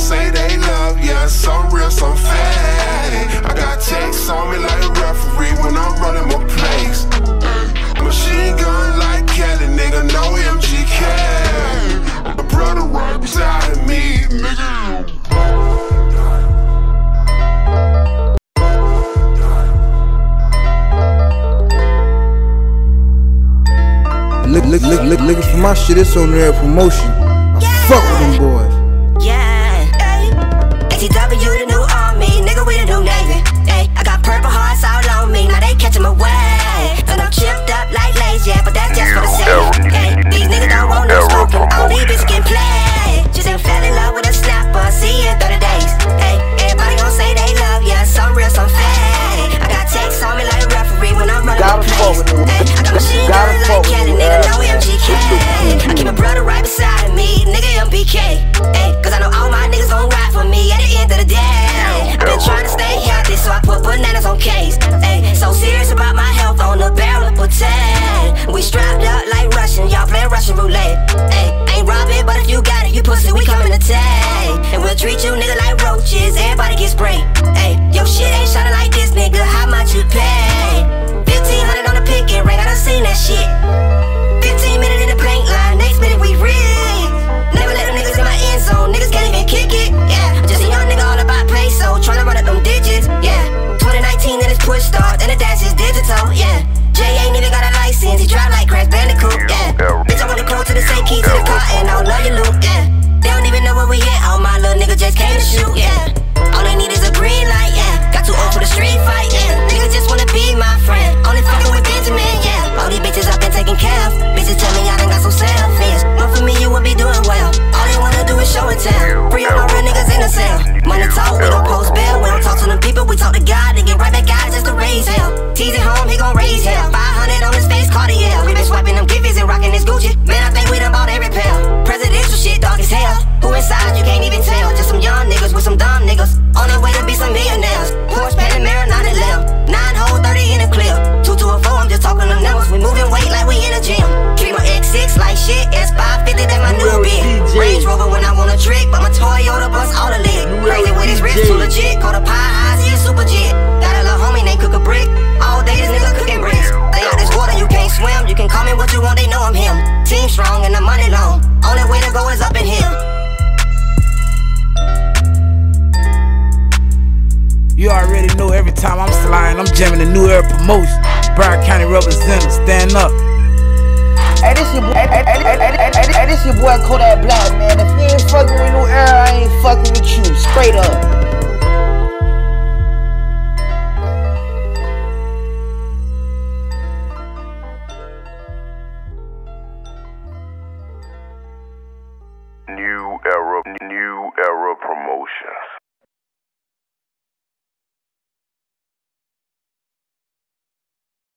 say they love, yeah, some real, some fake. I got texts on me like a referee when I'm running my place. Machine gun like Kelly, nigga, no MGK. My brother right beside me, nigga. Look, look, look, look, looking for my shit, it's on there promotion. I fuck with them boys. A brother right beside me, nigga MBK. Ayy, cause I know all my niggas gon' ride for me at the end of the day. I've been trying to stay healthy, so I put bananas on case. Ayy, so serious about my health on the barrel of potato. We strapped up like Russian, y'all playing Russian roulette. Ayy, ain't robbing, but if you got it, you pussy, we coming to take. And we'll treat you nigga like roaches, everybody get sprayed. Ayy, your shit ain't shining like this, nigga, how much you pay? The. Money talk, we don't post bail. We don't talk to them people, we talk to God and get right back out just to raise hell. Tease it home, he gon' raise hell. 500 on his face, Cartier. We been swiping them giffies and rocking this Gucci. Man, I think we done bought every pair. Presidential shit, dog as hell. Who inside, you can't even tell. Just some young niggas with some dumb niggas. On their way to be some millionaires. Porsche Panamera, not a limb. Nine hole, 30 in a clip. Two to a four, I'm just talking them numbers. We moving weight like we in a gym. Treat my X6 like shit. Wrist, too legit. Call the pie highs, he a super jet. Got a little homie named Cook a Brick. All day this nigga cooking bricks. Stay out this water, you can't swim. You can call me what you want, they know I'm him. Team strong and the money long. Only way to go is up in here. You already know every time I'm sliding, I'm jamming the new era promotion. Broward County representative, stand up. Hey, this your boy, hey, hey, hey, this your boy Kodak Black, man. If you ain't fucking with New Era, I ain't fucking with you. Straight up. New era, new era promotions.